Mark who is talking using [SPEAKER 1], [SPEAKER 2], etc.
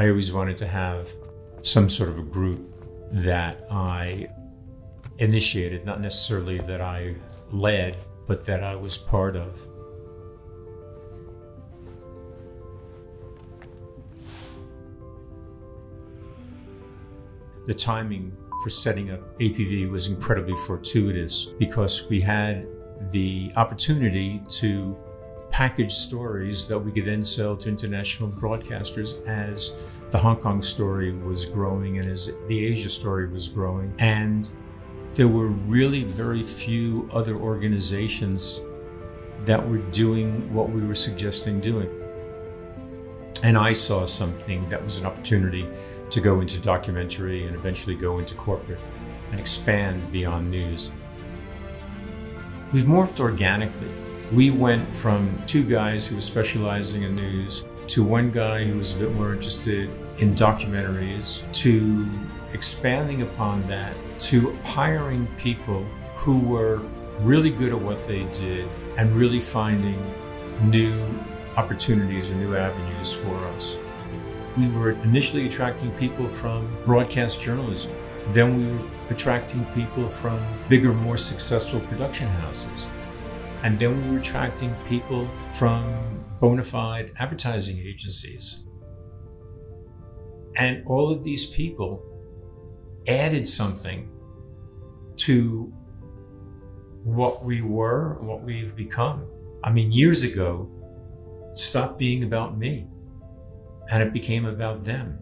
[SPEAKER 1] I always wanted to have some sort of a group that I initiated, not necessarily that I led, but that I was part of. The timing for setting up APV was incredibly fortuitous because we had the opportunity to package stories that we could then sell to international broadcasters as the Hong Kong story was growing and as the Asia story was growing. And there were really very few other organizations that were doing what we were suggesting doing. And I saw something that was an opportunity to go into documentary and eventually go into corporate and expand beyond news. We've morphed organically. We went from two guys who were specializing in news to one guy who was a bit more interested in documentaries to expanding upon that to hiring people who were really good at what they did and really finding new opportunities and new avenues for us. We were initially attracting people from broadcast journalism. Then we were attracting people from bigger, more successful production houses. And then we were attracting people from bona fide advertising agencies. And all of these people added something to what we were, what we've become. I mean, years ago, it stopped being about me and it became about them.